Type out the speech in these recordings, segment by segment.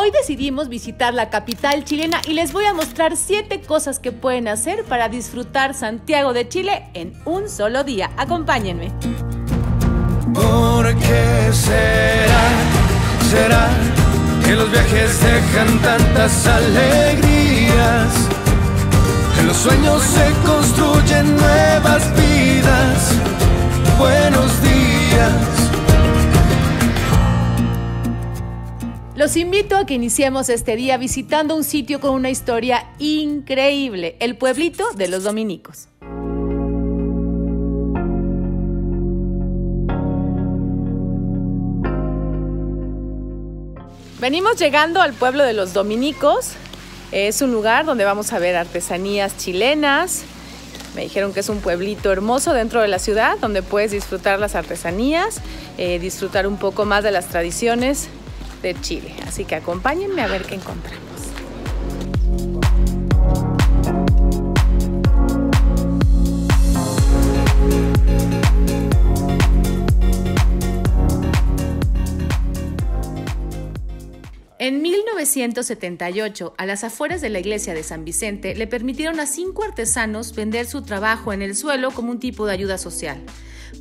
Hoy decidimos visitar la capital chilena y les voy a mostrar 7 cosas que pueden hacer para disfrutar Santiago de Chile en un solo día. Acompáñenme. ¿Por qué será? ¿Será que los viajes dejan tantas alegrías? En los sueños se construyen Los invito a que iniciemos este día visitando un sitio con una historia increíble, el pueblito de los dominicos. Venimos llegando al pueblo de los dominicos. Es un lugar donde vamos a ver artesanías chilenas. Me dijeron que es un pueblito hermoso dentro de la ciudad donde puedes disfrutar las artesanías, eh, disfrutar un poco más de las tradiciones de Chile. Así que acompáñenme a ver qué encontramos. En 1978, a las afueras de la iglesia de San Vicente, le permitieron a cinco artesanos vender su trabajo en el suelo como un tipo de ayuda social.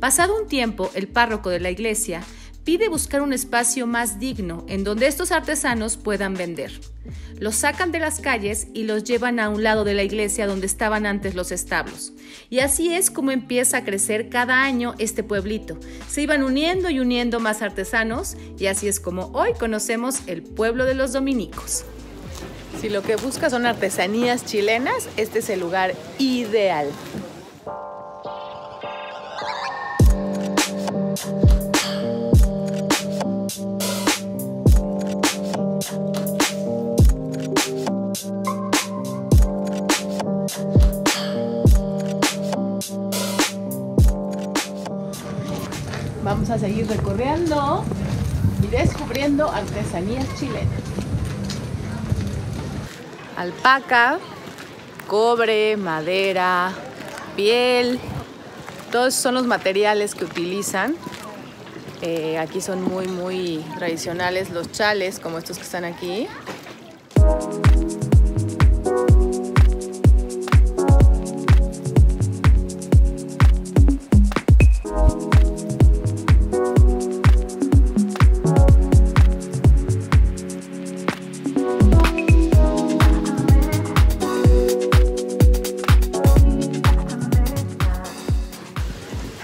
Pasado un tiempo, el párroco de la iglesia pide buscar un espacio más digno en donde estos artesanos puedan vender. Los sacan de las calles y los llevan a un lado de la iglesia donde estaban antes los establos. Y así es como empieza a crecer cada año este pueblito. Se iban uniendo y uniendo más artesanos y así es como hoy conocemos el pueblo de los dominicos. Si lo que buscas son artesanías chilenas, este es el lugar ideal. Vamos a seguir recorriendo y descubriendo artesanías chilenas. Alpaca, cobre, madera, piel, todos son los materiales que utilizan. Eh, aquí son muy, muy tradicionales los chales, como estos que están aquí.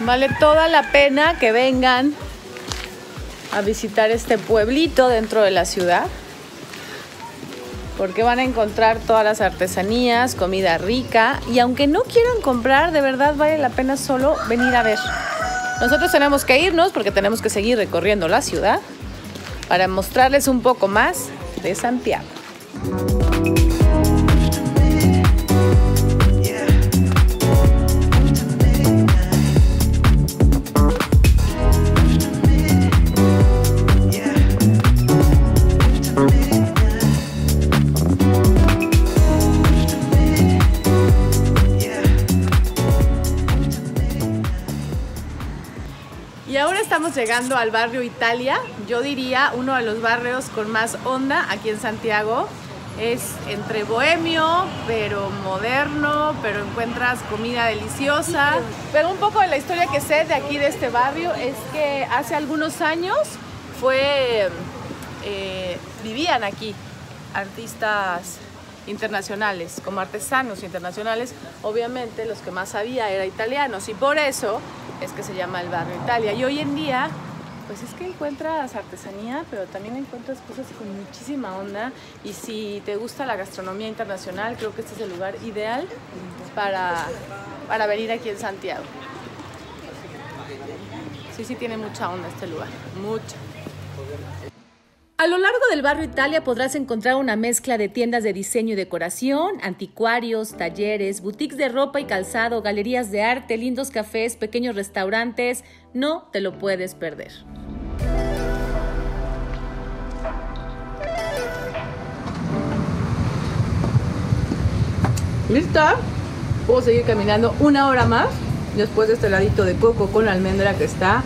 Vale toda la pena que vengan a visitar este pueblito dentro de la ciudad porque van a encontrar todas las artesanías, comida rica y aunque no quieran comprar, de verdad vale la pena solo venir a ver. Nosotros tenemos que irnos porque tenemos que seguir recorriendo la ciudad para mostrarles un poco más de Santiago. Estamos llegando al barrio Italia, yo diría uno de los barrios con más onda aquí en Santiago. Es entre bohemio, pero moderno, pero encuentras comida deliciosa. Pero un poco de la historia que sé de aquí, de este barrio, es que hace algunos años fue, eh, vivían aquí artistas internacionales, como artesanos internacionales, obviamente los que más había eran italianos y por eso es que se llama el barrio Italia. Y hoy en día, pues es que encuentras artesanía, pero también encuentras cosas con muchísima onda y si te gusta la gastronomía internacional, creo que este es el lugar ideal para, para venir aquí en Santiago. Sí, sí tiene mucha onda este lugar, mucha. A lo largo del barrio Italia podrás encontrar una mezcla de tiendas de diseño y decoración, anticuarios, talleres, boutiques de ropa y calzado, galerías de arte, lindos cafés, pequeños restaurantes. No te lo puedes perder. ¿Lista? Puedo seguir caminando una hora más después de este ladito de coco con almendra que está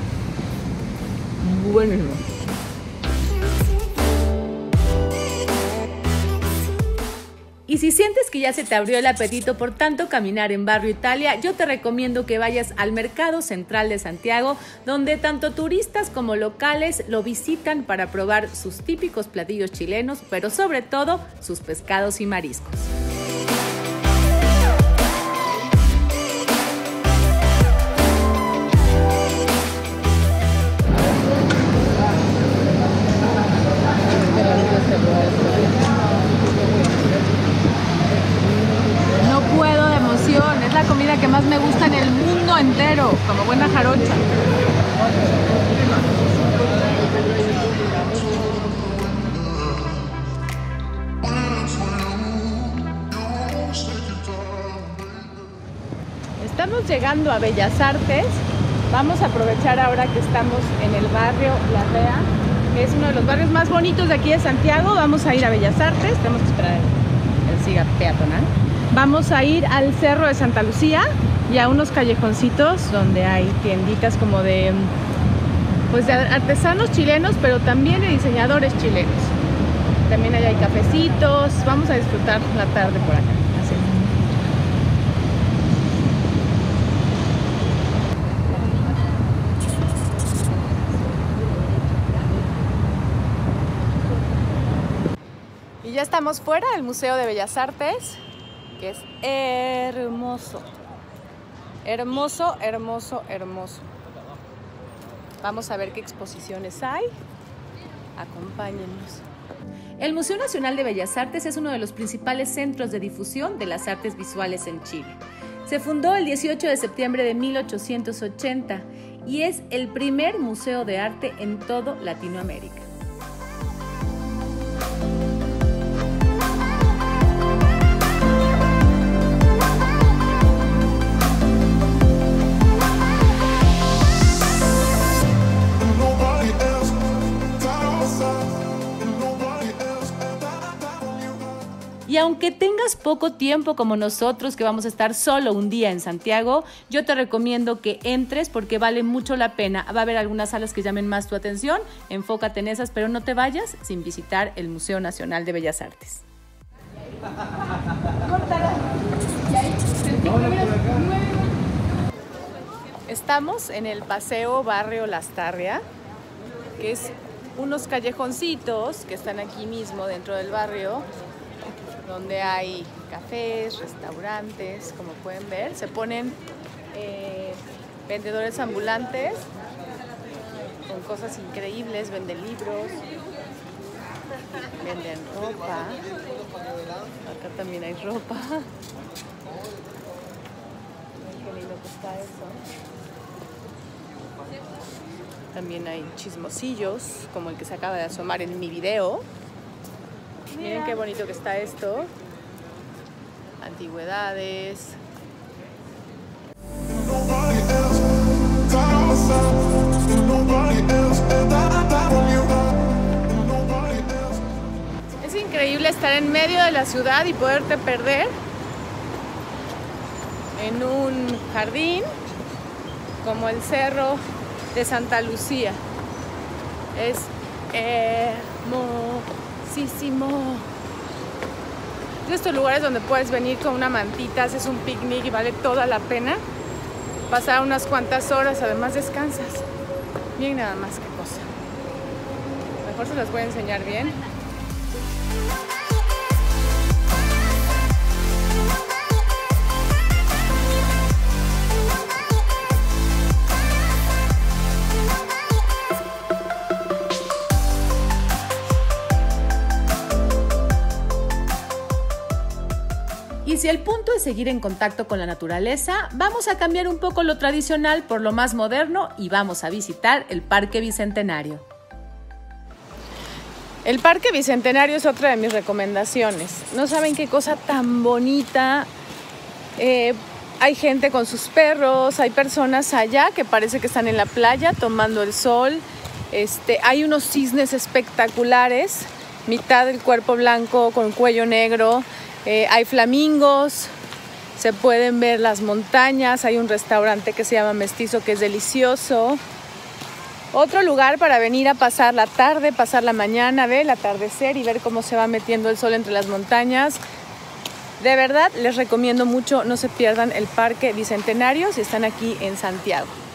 buenísimo. Y si sientes que ya se te abrió el apetito por tanto caminar en Barrio Italia, yo te recomiendo que vayas al Mercado Central de Santiago, donde tanto turistas como locales lo visitan para probar sus típicos platillos chilenos, pero sobre todo sus pescados y mariscos. Estamos llegando a Bellas Artes. Vamos a aprovechar ahora que estamos en el barrio La Rea, que es uno de los barrios más bonitos de aquí de Santiago. Vamos a ir a Bellas Artes. Tenemos que esperar el siga peatonal. Vamos a ir al Cerro de Santa Lucía y a unos callejoncitos donde hay tienditas como de, pues de artesanos chilenos, pero también de diseñadores chilenos. También allá hay cafecitos. Vamos a disfrutar la tarde por acá. Y ya estamos fuera del Museo de Bellas Artes que es hermoso. Hermoso, hermoso, hermoso. Vamos a ver qué exposiciones hay. Acompáñenos. El Museo Nacional de Bellas Artes es uno de los principales centros de difusión de las artes visuales en Chile. Se fundó el 18 de septiembre de 1880 y es el primer museo de arte en todo Latinoamérica. Y aunque tengas poco tiempo como nosotros, que vamos a estar solo un día en Santiago, yo te recomiendo que entres porque vale mucho la pena. Va a haber algunas salas que llamen más tu atención, enfócate en esas, pero no te vayas sin visitar el Museo Nacional de Bellas Artes. Estamos en el Paseo Barrio Lastarria, que es unos callejoncitos que están aquí mismo dentro del barrio donde hay cafés, restaurantes, como pueden ver. Se ponen eh, vendedores ambulantes con cosas increíbles, venden libros, venden ropa. Acá también hay ropa. Qué lindo que está eso. También hay chismosillos, como el que se acaba de asomar en mi video. Miren qué bonito que está esto. Antigüedades. Es increíble estar en medio de la ciudad y poderte perder en un jardín como el Cerro de Santa Lucía. Es hermoso de estos lugares donde puedes venir con una mantita, haces un picnic y vale toda la pena pasar unas cuantas horas, además descansas. Bien nada más que cosa. Mejor se las voy a enseñar bien. Si el punto es seguir en contacto con la naturaleza, vamos a cambiar un poco lo tradicional por lo más moderno y vamos a visitar el Parque Bicentenario. El Parque Bicentenario es otra de mis recomendaciones. No saben qué cosa tan bonita. Eh, hay gente con sus perros, hay personas allá que parece que están en la playa tomando el sol. Este, hay unos cisnes espectaculares, mitad del cuerpo blanco con cuello negro. Eh, hay flamingos, se pueden ver las montañas, hay un restaurante que se llama Mestizo que es delicioso. Otro lugar para venir a pasar la tarde, pasar la mañana, ver el atardecer y ver cómo se va metiendo el sol entre las montañas. De verdad, les recomiendo mucho, no se pierdan el Parque Bicentenario si están aquí en Santiago.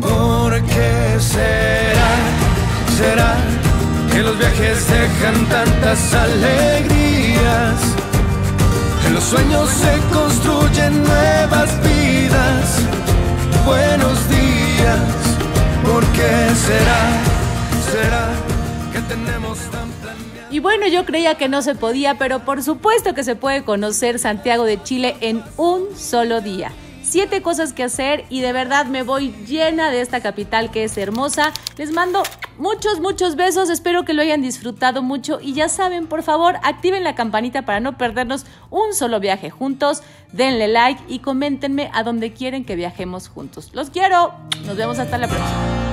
¿Por qué será? ¿Será que los viajes dejan tantas alegrías? En los sueños se construyen bueno, yo creía que no se podía, pero por supuesto que se puede conocer Santiago de Chile en un solo día. Siete cosas que hacer y de verdad me voy llena de esta capital que es hermosa. Les mando muchos, muchos besos. Espero que lo hayan disfrutado mucho. Y ya saben, por favor, activen la campanita para no perdernos un solo viaje juntos. Denle like y coméntenme a donde quieren que viajemos juntos. Los quiero. Nos vemos hasta la próxima.